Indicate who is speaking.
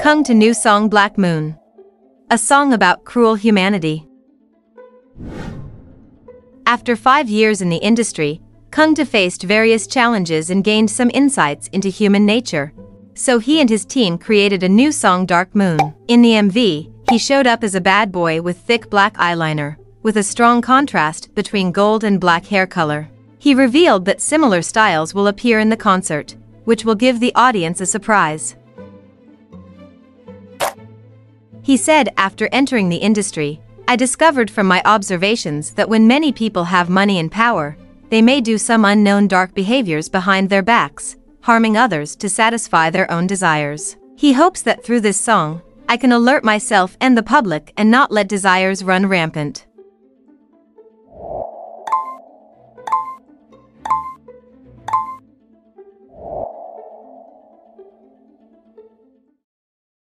Speaker 1: Keung To new song Black Moon. A song about cruel humanity. After five years in the industry, Keung To faced various challenges and gained some insights into human nature. So he and his team created a new song Dark Moon. In the MV, he showed up as a bad boy with thick black eyeliner, with a strong contrast between gold and black hair color. He revealed that similar styles will appear in the concert, which will give the audience a surprise. He said after entering the industry, I discovered from my observations that when many people have money and power, they may do some unknown dark behaviors behind their backs, harming others to satisfy their own desires. He hopes that through this song, I can alert myself and the public and not let desires run rampant.